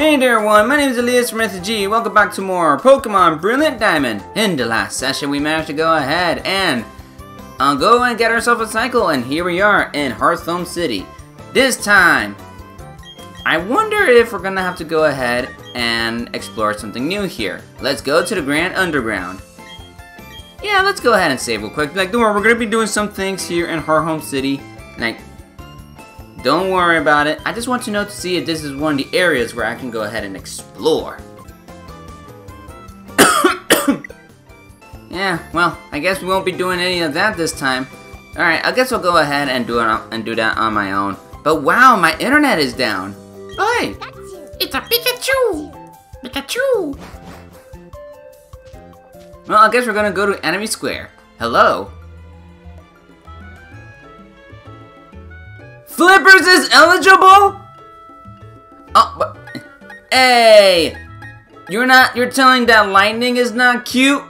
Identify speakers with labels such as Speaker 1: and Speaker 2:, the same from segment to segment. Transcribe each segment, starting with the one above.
Speaker 1: Hey there everyone, my name is Elias from SG. Welcome back to more Pokemon Brilliant Diamond. In the last session we managed to go ahead and uh, go and get ourselves a cycle and here we are in Hearthome City. This time, I wonder if we're gonna have to go ahead and explore something new here. Let's go to the Grand Underground. Yeah, let's go ahead and save real quick. Like, don't worry, we're gonna be doing some things here in Hearthome City. Like, don't worry about it. I just want to know to see if this is one of the areas where I can go ahead and explore. yeah, well, I guess we won't be doing any of that this time. Alright, I guess I'll go ahead and do it and do that on my own. But wow, my internet is down. Hey!
Speaker 2: It's a Pikachu! Pikachu!
Speaker 1: Well, I guess we're gonna go to Amity Square. Hello? Flippers is eligible? Oh, but, hey! You're not, you're telling that lightning is not cute?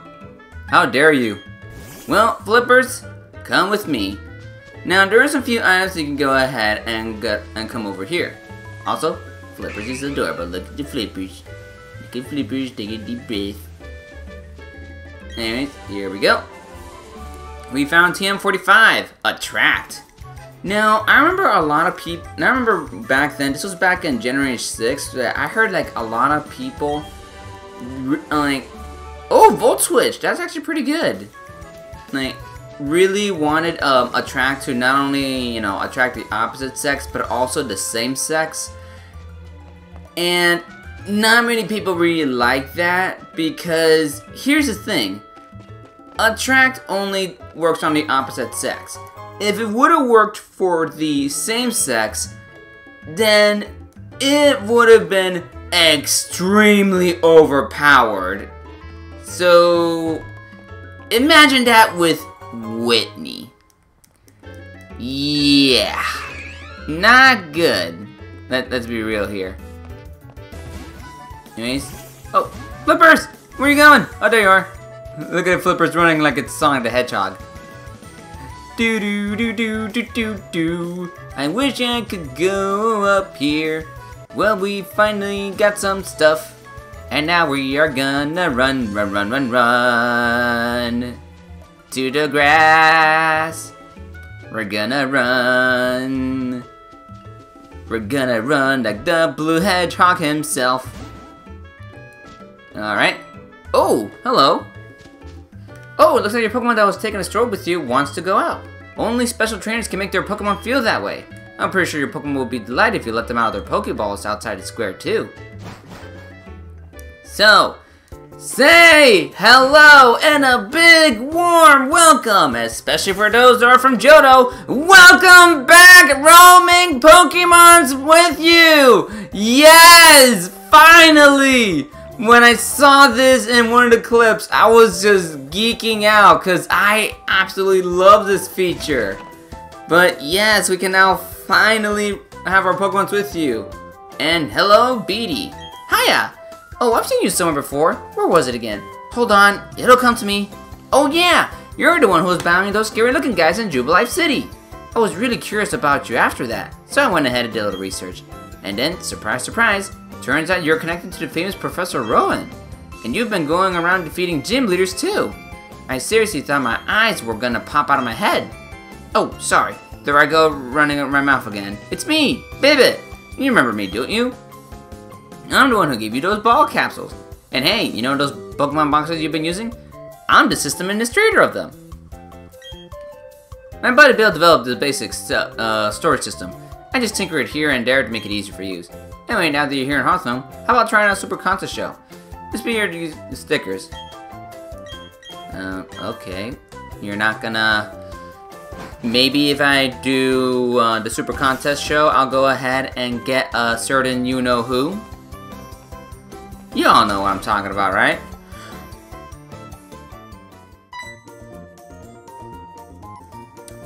Speaker 1: How dare you? Well, Flippers, come with me. Now, there's a few items you can go ahead and get, and come over here. Also, Flippers is adorable. Look at the Flippers. Look at Flippers, take a deep breath. Anyways, here we go. We found TM45, Attract. Now, I remember a lot of people, I remember back then, this was back in January 6th, I heard like a lot of people, like, oh, Volt Switch, that's actually pretty good. Like, really wanted um, attract to not only, you know, attract the opposite sex, but also the same sex. And not many people really like that because here's the thing. Attract only works on the opposite sex. If it would have worked for the same sex, then it would have been extremely overpowered. So, imagine that with Whitney. Yeah. Not good. Let, let's be real here. Anyways. Oh, Flippers! Where are you going? Oh, there you are. Look at Flippers running like it's Sonic the Hedgehog. Do do do do do do do. I wish I could go up here. Well, we finally got some stuff. And now we are gonna run, run, run, run, run. To the grass. We're gonna run. We're gonna run like the blue hedgehog himself. Alright. Oh, hello. Oh, it looks like your Pokemon that was taking a stroll with you wants to go out. Only special trainers can make their Pokemon feel that way. I'm pretty sure your Pokemon will be delighted if you let them out of their Pokeballs outside of square too. So, say hello and a big warm welcome, especially for those that are from Johto. Welcome back, roaming Pokemons with you! Yes, finally! When I saw this in one of the clips, I was just geeking out because I absolutely love this feature. But yes, we can now finally have our Pokemons with you. And hello, Bebe. Hiya! Oh, I've seen you somewhere before. Where was it again? Hold on, it'll come to me. Oh yeah, you're the one who was bounding those scary looking guys in Jubilife City. I was really curious about you after that, so I went ahead and did a little research. And then, surprise, surprise, Turns out you're connected to the famous Professor Rowan. And you've been going around defeating gym leaders too. I seriously thought my eyes were gonna pop out of my head. Oh, sorry. There I go running out my mouth again. It's me, Bebe. You remember me, don't you? I'm the one who gave you those ball capsules. And hey, you know those Pokemon boxes you've been using? I'm the system administrator of them. My buddy Bill developed the basic uh, storage system. I just tinker it here and there to make it easier for use. Anyway, now that you're here in Hearthome, how about trying out Super Contest Show? Just be here to use the stickers. Uh, okay. You're not gonna... Maybe if I do uh, the Super Contest Show, I'll go ahead and get a certain you-know-who. You all know what I'm talking about, right?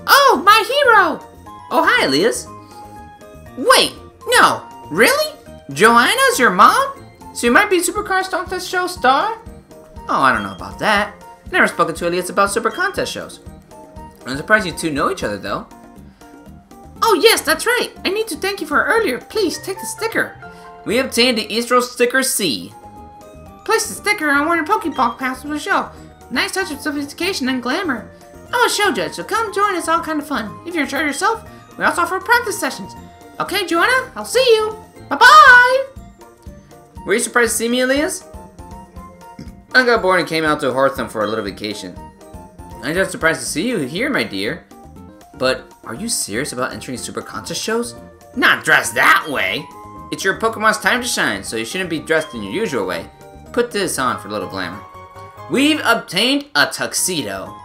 Speaker 2: Oh, my hero!
Speaker 1: Oh, hi, Elias. Johanna's your mom? So you might be Super Contest Show star? Oh, I don't know about that. Never spoken to Elias about Super Contest shows. I'm surprised you two know each other, though.
Speaker 2: Oh, yes, that's right. I need to thank you for earlier. Please, take the sticker.
Speaker 1: We obtained the Eastro Sticker C.
Speaker 2: Place the sticker on one of Pokeball capsules to show. Nice touch of sophistication and glamour. I'm a show judge, so come join us. All kind of fun. If you're show yourself, we also offer practice sessions. Okay, Johanna, I'll see you. Bye bye.
Speaker 1: Were you surprised to see me, Elias? I got bored and came out to Hearthome for a little vacation. I'm just surprised to see you here, my dear. But are you serious about entering super contest shows? Not dressed that way! It's your Pokemon's time to shine, so you shouldn't be dressed in your usual way. Put this on for a little glamour. We've obtained a tuxedo.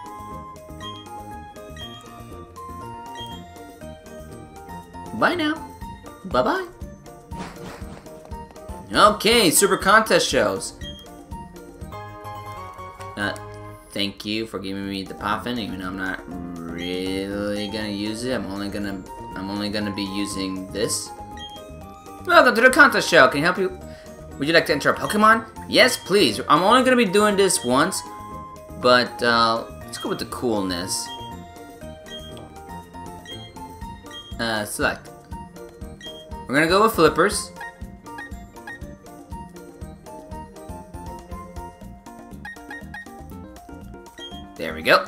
Speaker 1: Bye now. Bye-bye. Okay, super contest shows. Uh, thank you for giving me the Poffin, even though I'm not really gonna use it. I'm only gonna, I'm only gonna be using this. Welcome to the contest show. Can I help you? Would you like to enter a Pokemon? Yes, please. I'm only gonna be doing this once, but uh, let's go with the coolness. Uh, select. We're gonna go with flippers. We go.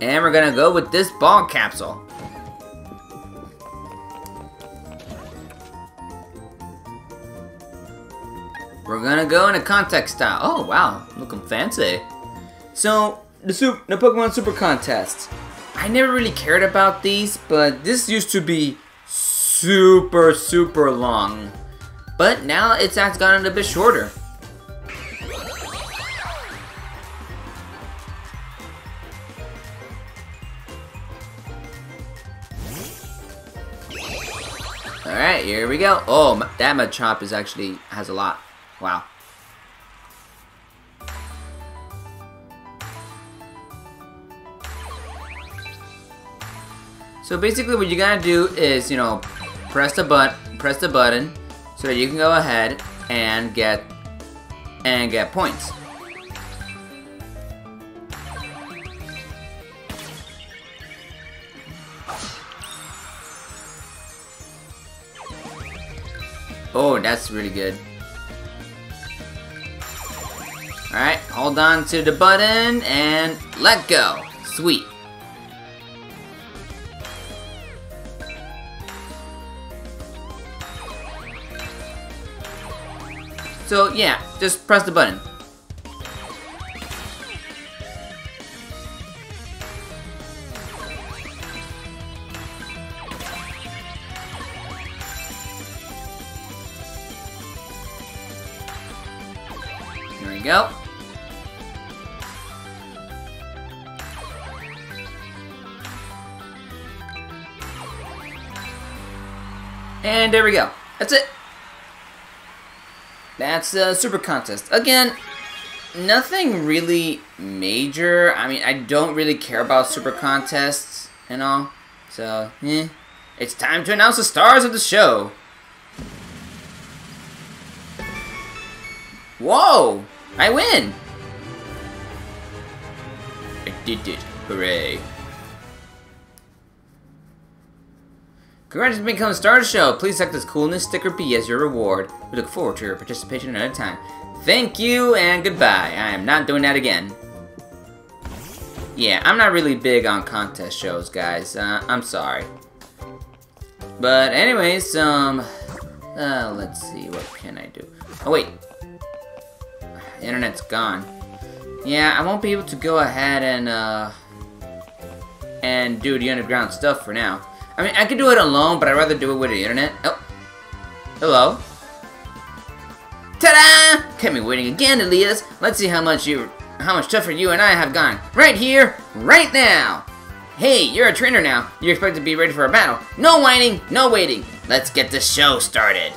Speaker 1: And we're gonna go with this ball capsule. We're gonna go in a context style. Oh wow, looking fancy. So the super, the Pokemon Super Contest. I never really cared about these, but this used to be super super long. But now it's gotten a bit shorter. Alright, here we go. Oh, that Machop is actually has a lot. Wow. So basically what you gotta do is, you know, press the but press the button so that you can go ahead and get and get points. Oh, that's really good. Alright, hold on to the button and let go. Sweet. So yeah, just press the button. There we go. And there we go. That's it. That's the Super Contest. Again, nothing really major. I mean, I don't really care about Super Contests and all. So, eh. It's time to announce the stars of the show. Whoa! I win! I did it. Hooray. Congrats on becoming star show. Please select this coolness sticker B as your reward. We look forward to your participation another time. Thank you and goodbye. I am not doing that again. Yeah, I'm not really big on contest shows, guys. Uh, I'm sorry. But anyways, um, uh, let's see, what can I do? Oh wait, internet's gone. Yeah, I won't be able to go ahead and, uh, and do the underground stuff for now. I mean, I could do it alone, but I'd rather do it with the internet. Oh, hello. Ta-da! Kept me waiting again, Elias. Let's see how much you, how much tougher you and I have gone. Right here, right now. Hey, you're a trainer now. You're expected to be ready for a battle. No whining, no waiting. Let's get the show started.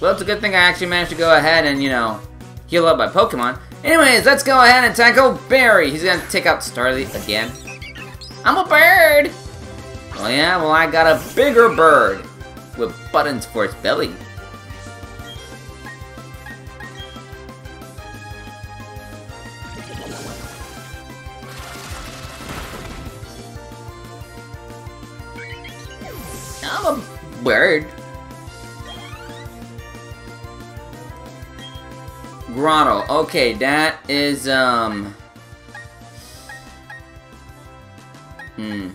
Speaker 1: Well, it's a good thing I actually managed to go ahead and, you know, heal up my Pokemon. Anyways, let's go ahead and tackle Barry. He's gonna take out Starly again. I'm a bird! Well, yeah, well, I got a bigger bird with buttons for its belly. I'm a bird. Grotle. Okay, that is, um... Hmm.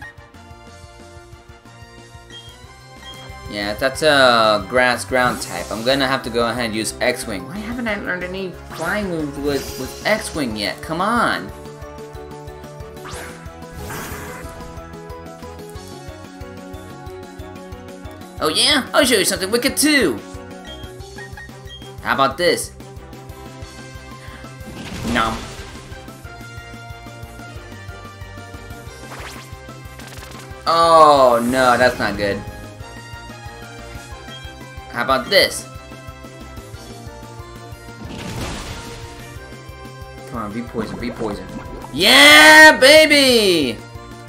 Speaker 1: Yeah, that's a grass ground type. I'm gonna have to go ahead and use X-Wing. Why haven't I learned any flying moves with, with X-Wing yet? Come on! Oh yeah? I'll show you something wicked too! How about this? Nom. Oh no, that's not good. How about this? Come on, be poison, be poison. Yeah, baby!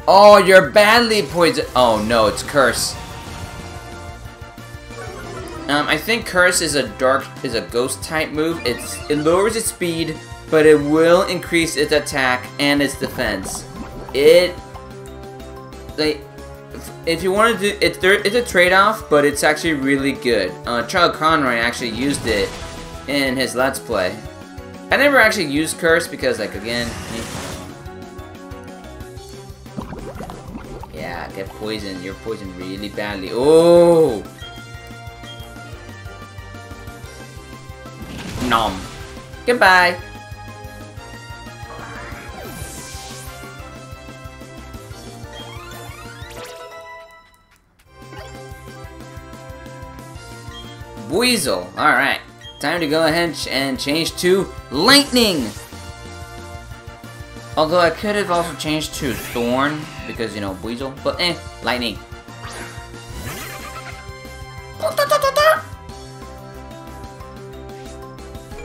Speaker 1: Oh, you're badly poisoned. Oh no, it's curse. Um, I think curse is a dark, is a ghost type move. It's it lowers its speed, but it will increase its attack and its defense. It, like, if you want to do, it's there, it's a trade-off, but it's actually really good. Uh, Charles Conroy actually used it in his Let's Play. I never actually used Curse because, like, again, yeah, get poisoned. You're poisoned really badly. Oh. Nom. Goodbye. Weasel. Alright. Time to go ahead and change to Lightning. Although I could have also changed to Thorn, because, you know, Weasel. But eh, Lightning.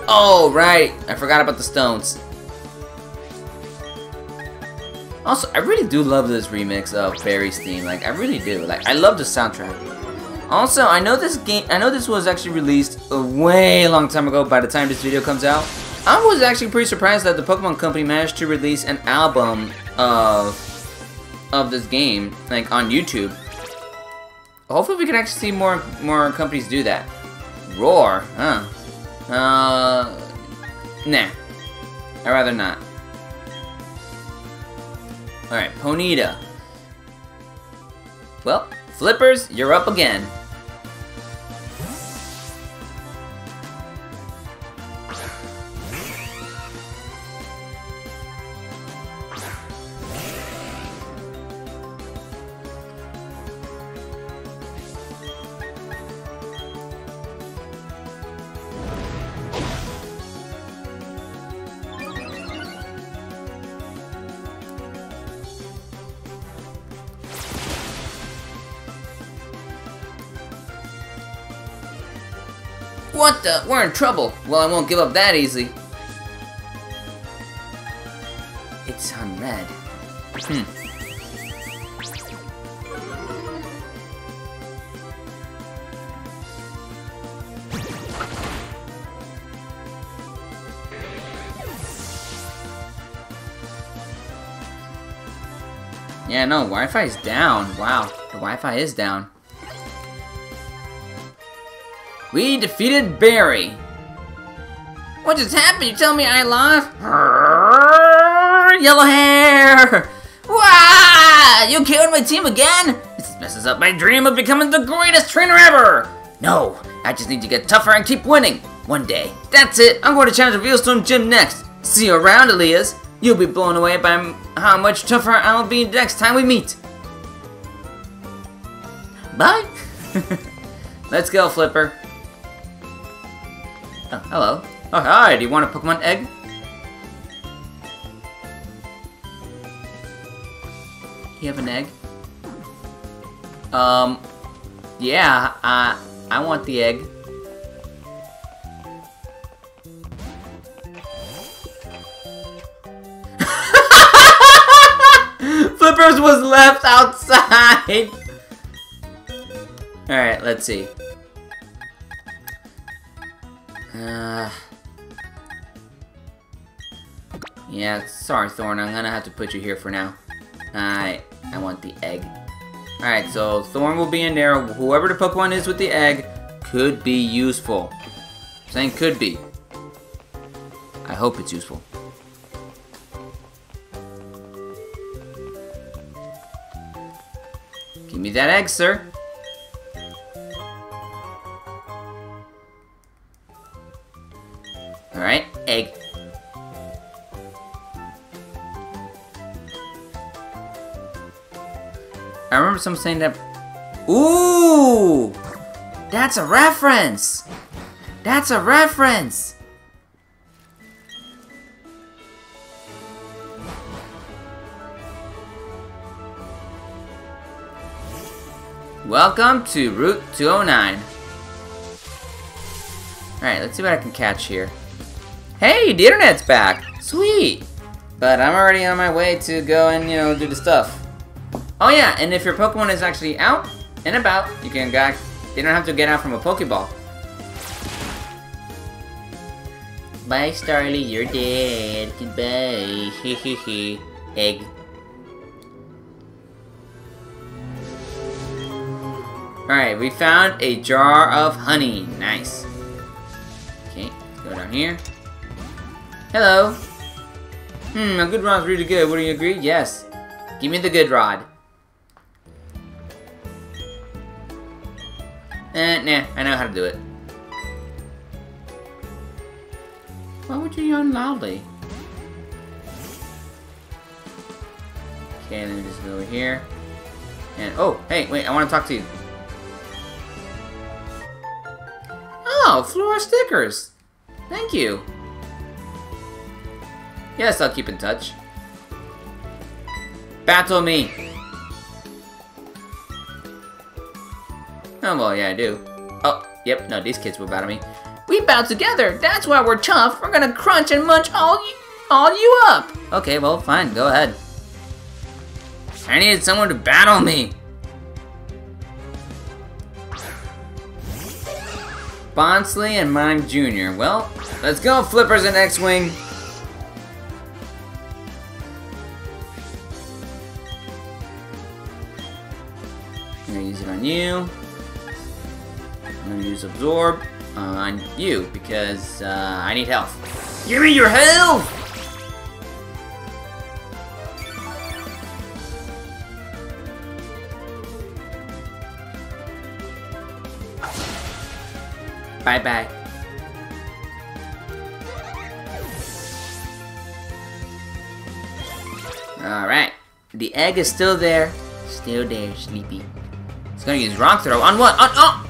Speaker 1: Oh, right. I forgot about the stones. Also, I really do love this remix of Barry's theme. Like, I really do. Like, I love the soundtrack. Also, I know this game, I know this was actually released a way long time ago by the time this video comes out. I was actually pretty surprised that the Pokemon Company managed to release an album of of this game, like on YouTube. Hopefully we can actually see more more companies do that. Roar, huh? Uh, nah. I'd rather not. Alright, Ponyta. Well, Flippers, you're up again. What the? We're in trouble. Well, I won't give up that easily. It's on red. Hmm. Yeah, no, Wi-Fi is down. Wow, the Wi-Fi is down. We defeated Barry. What just happened? You tell me I lost? Yellow hair! Wow! You killed my team again? This messes up my dream of becoming the greatest trainer ever! No, I just need to get tougher and keep winning. One day. That's it. I'm going to challenge the Veilstone Gym next. See you around, Elias. You'll be blown away by how much tougher I'll be next time we meet. Bye. Let's go, Flipper. Oh, hello. Oh, hi, do you want a Pokemon egg? You have an egg? Um, yeah, uh, I want the egg. Flippers was left outside! Alright, let's see. Uh, yeah, sorry Thorn, I'm gonna have to put you here for now. I I want the egg. Alright, so Thorn will be in there. Whoever the Pokemon is with the egg could be useful. Saying could be. I hope it's useful. Give me that egg, sir. Egg. I remember someone saying that... Ooh! That's a reference! That's a reference! Welcome to Route 209. Alright, let's see what I can catch here. Hey, the internet's back! Sweet! But I'm already on my way to go and, you know, do the stuff. Oh yeah, and if your Pokemon is actually out and about, you can go, you don't have to get out from a Pokeball. Bye, Starly, you're dead. Goodbye. Hehehe. Egg. Alright, we found a jar of honey. Nice. Okay, go down here. Hello. Hmm, a good rod's really good. Would you agree? Yes. Give me the good rod. Eh, nah, I know how to do it. Why would you yawn loudly? Okay, let me just go over here. And, oh, hey, wait, I want to talk to you. Oh, floor stickers! Thank you. Yes, I'll keep in touch. Battle me! Oh, well, yeah, I do. Oh, yep, no, these kids will battle me. We battle together! That's why we're tough! We're gonna crunch and munch all you, all you up! Okay, well, fine, go ahead. I needed someone to battle me! Bonsly and Mime Jr. Well, let's go, Flippers and X-Wing! On you. I'm gonna use Absorb on you because uh, I need health. Give me your health! Bye bye. Alright. The egg is still there. Still there, Sleepy. Gonna use Rock Throw. On what? On! Oh!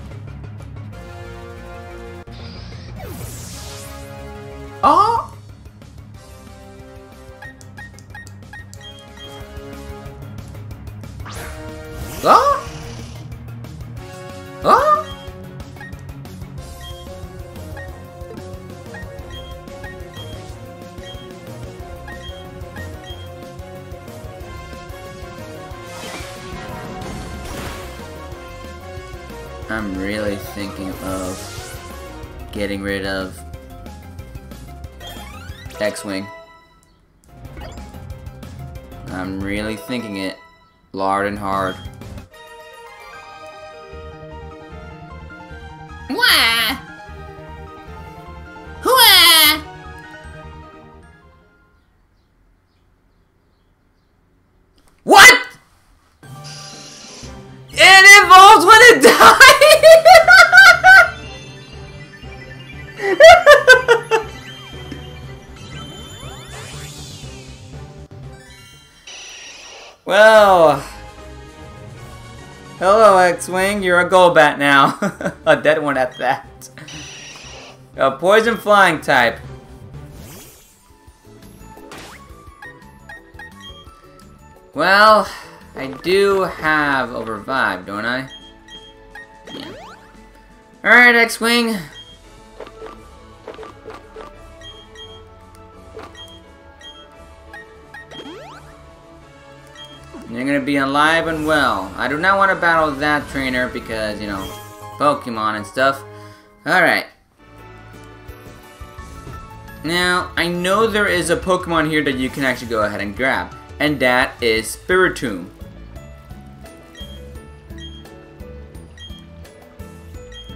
Speaker 1: I'm really thinking of getting rid of X-Wing. I'm really thinking it lard and hard. You're a Golbat now. a dead one at that. A poison flying type. Well, I do have a revive, don't I? Yeah. Alright, X-Wing. They're gonna be alive and well. I do not want to battle that trainer because, you know, Pokemon and stuff. Alright. Now, I know there is a Pokemon here that you can actually go ahead and grab. And that is Spiritomb.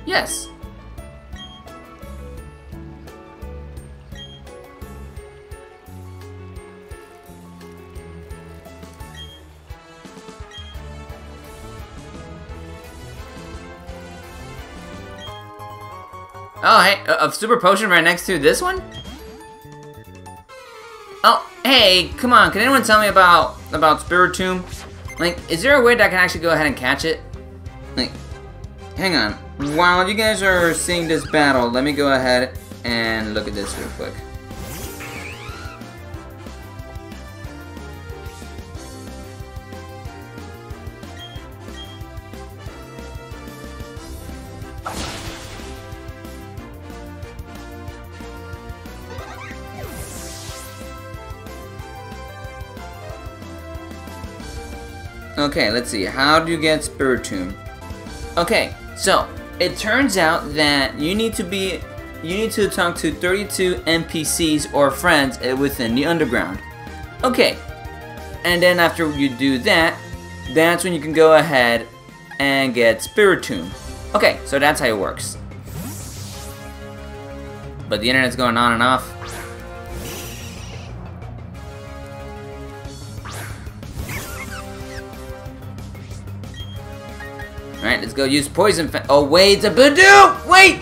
Speaker 2: Yes,
Speaker 1: Oh, hey, a, a super potion right next to this one? Oh, hey, come on, can anyone tell me about, about Spiritomb? Like, is there a way that I can actually go ahead and catch it? Like, hang on. While you guys are seeing this battle, let me go ahead and look at this real quick. Okay, let's see. How do you get Spiritomb? Okay, so it turns out that you need to be you need to talk to 32 NPCs or friends eh, within the underground. Okay, and then after you do that, that's when you can go ahead and get Spiritomb. Okay, so that's how it works. But the internet's going on and off. Alright, let's go use poison Oh, wait, it's a Budew! Wait!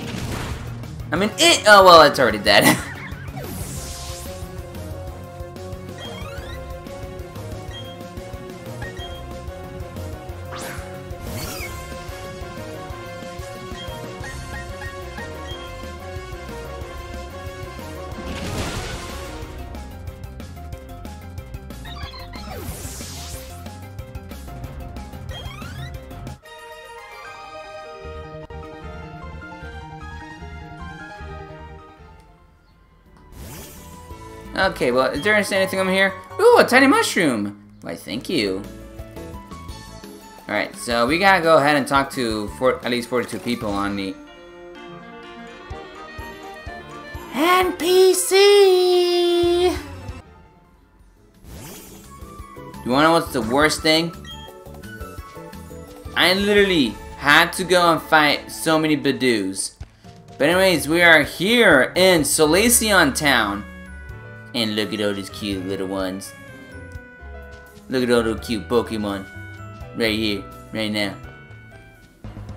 Speaker 1: I mean, it- oh, well, it's already dead. Okay, well, is there anything over here? Ooh, a tiny mushroom! Why, thank you. Alright, so we gotta go ahead and talk to four, at least 42 people on the... NPC! You wanna know what's the worst thing? I literally had to go and fight so many Budews. But anyways, we are here in Solaceon Town. And look at all these cute little ones. Look at all those cute Pokemon. Right here, right now.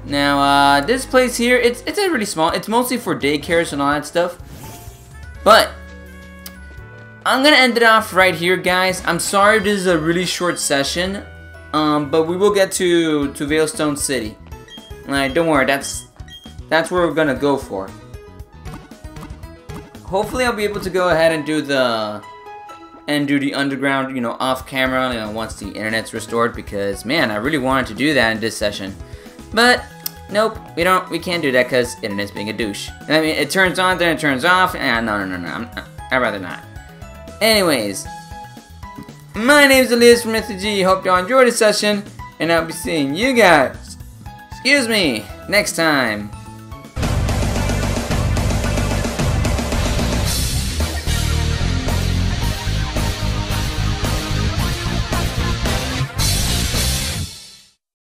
Speaker 1: Now, uh, this place here, it's, it's a really small, it's mostly for daycares and all that stuff. But, I'm gonna end it off right here, guys. I'm sorry this is a really short session. Um, but we will get to, to Veilstone City. Alright, don't worry, that's, that's where we're gonna go for hopefully I'll be able to go ahead and do the and do the underground, you know, off camera, you know, once the internet's restored because man, I really wanted to do that in this session. But nope, we don't we can't do that cuz internet's being a douche. I mean, it turns on then it turns off. And ah, no, no, no, no. i I'd rather not. Anyways, my name is Elias from G. Hope y'all enjoyed this session and I'll be seeing you guys. Excuse me, next time.